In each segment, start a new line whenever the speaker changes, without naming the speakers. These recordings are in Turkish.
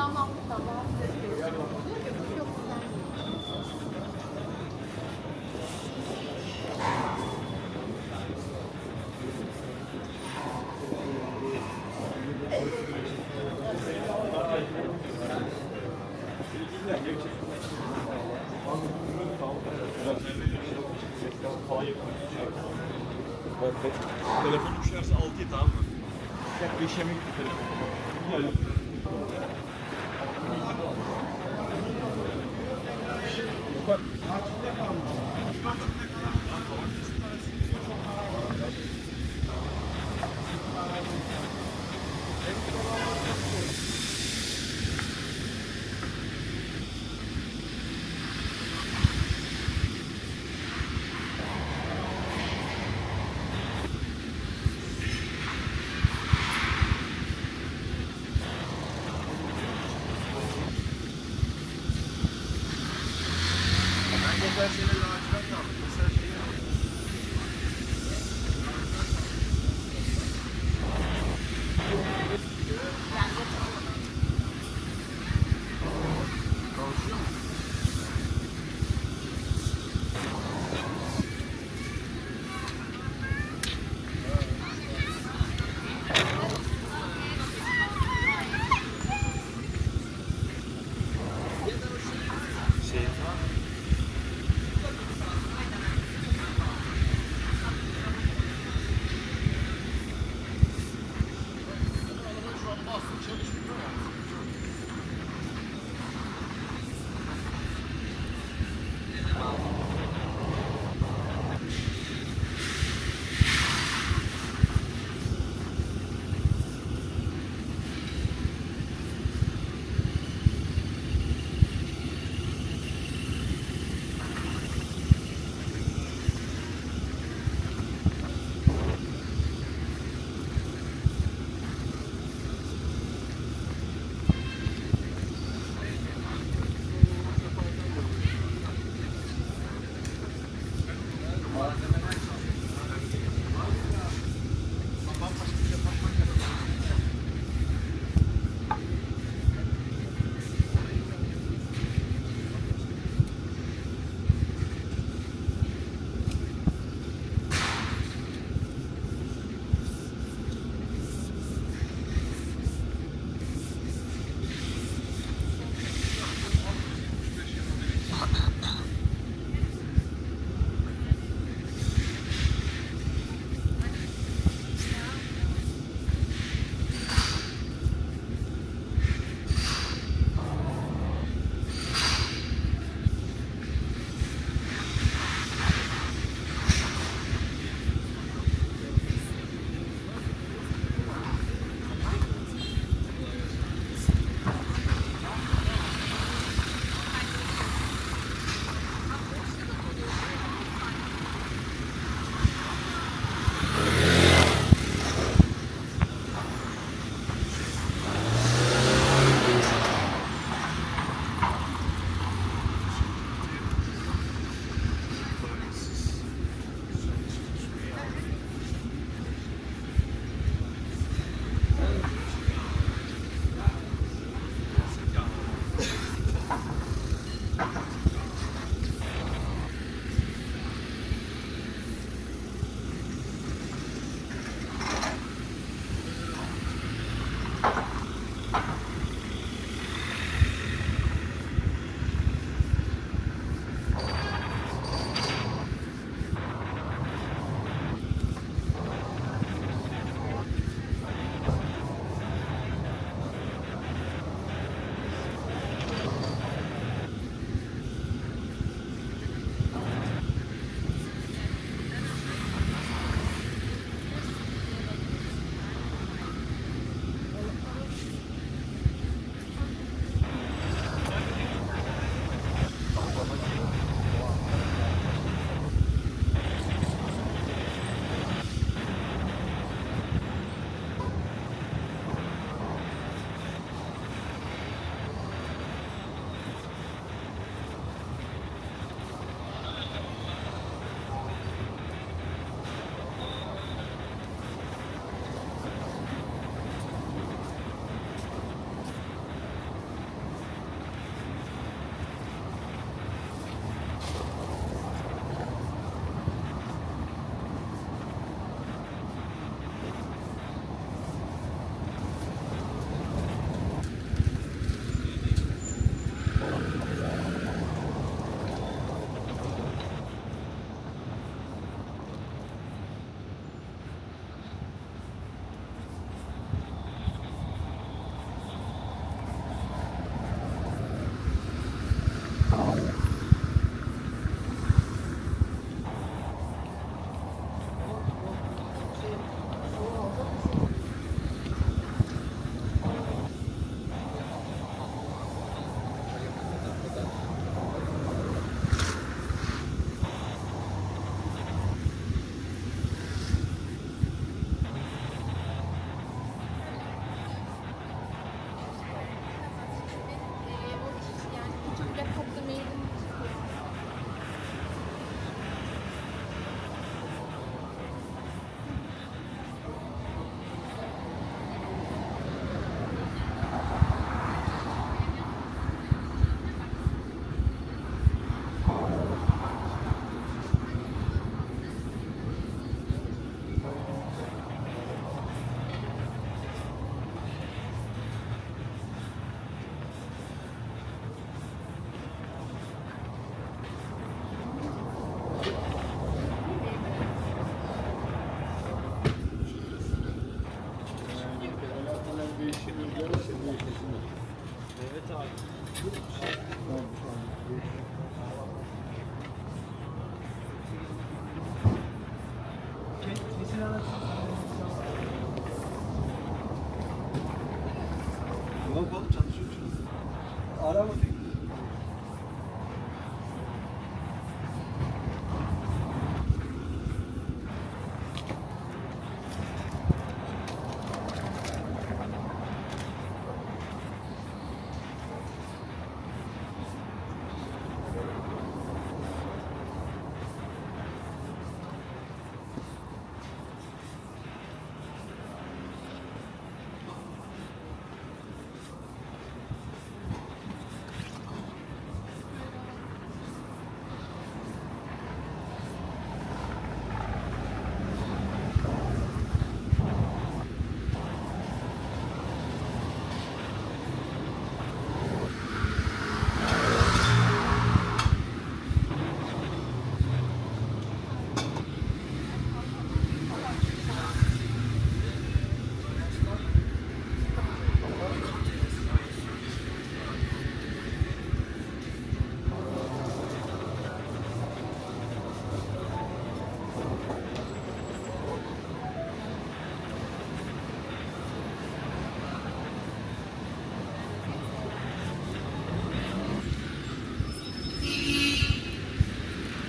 Tamam.
Telefon düşerse 6'ya tamam mı? Bir işeme gitti telefon.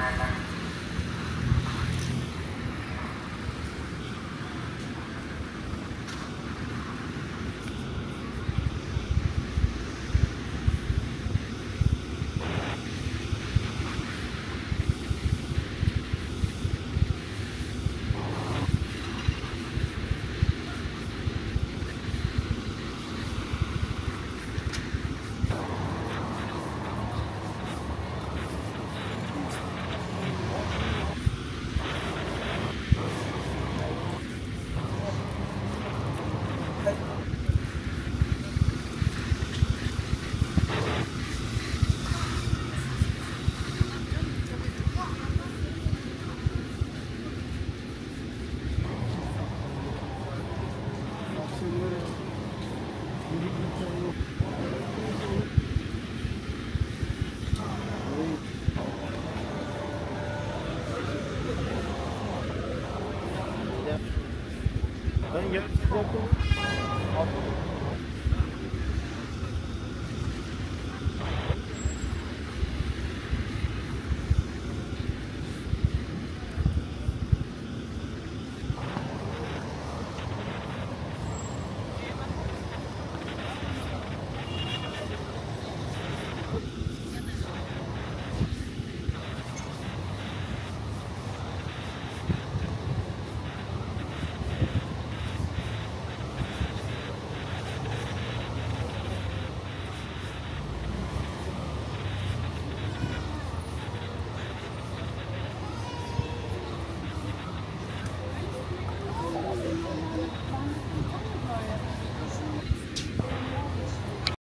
Bye-bye.